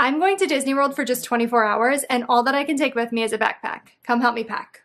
I'm going to Disney World for just 24 hours and all that I can take with me is a backpack. Come help me pack.